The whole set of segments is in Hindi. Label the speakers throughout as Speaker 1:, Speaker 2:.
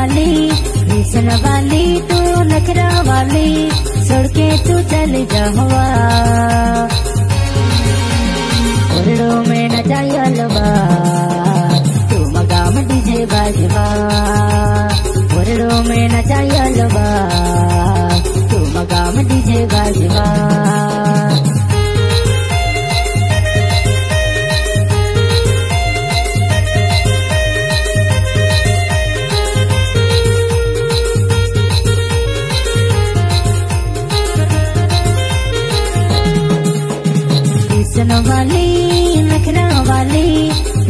Speaker 1: हुस्न वाली तू नखरा वाली छोड़ के तू चल जावा उरड़ो में न जायलवा तू मगाम डीजे बाजवा। उरड़ो में न जायलवा तू मगाम डीजे बाजवा। वाली नखरा वाली।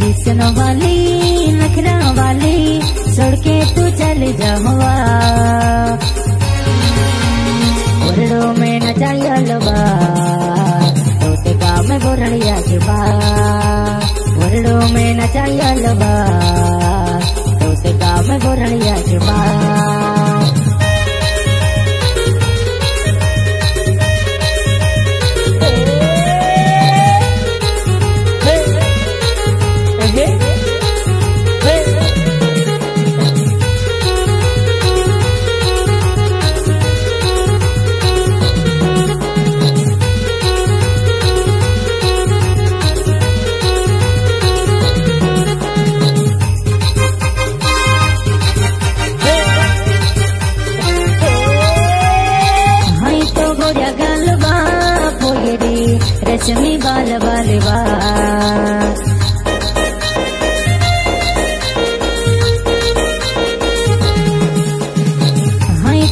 Speaker 1: हुस्न वाली नखरा वाली। छोड़ के तू चल जावा में न जायलवा तोते काम बोरड़िया के बा में न जायलवा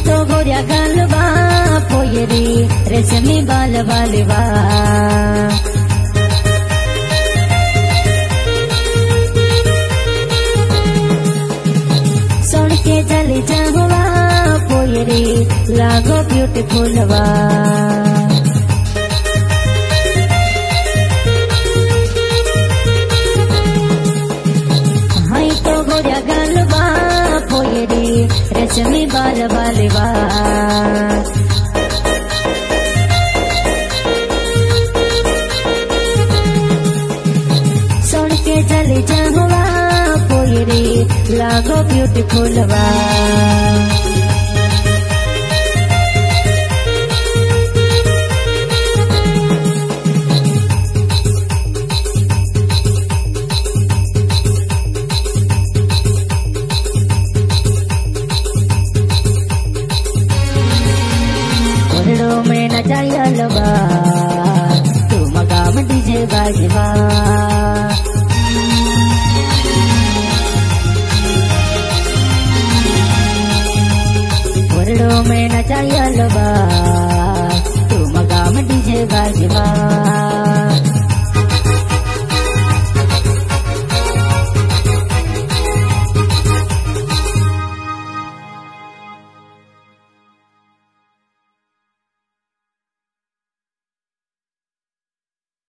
Speaker 1: तो गोरिया गलबा पोयरी रश्मि चले जावा पोयरी लागो ब्यूटीफुलवा। बाल बालवा सुन के चले जावा रे लागो ब्यूटीफुलवा उरड़ो जायलवा तू मगाम डीजे बाजवा में न जायलवा तू मगाम डीजे बाजवा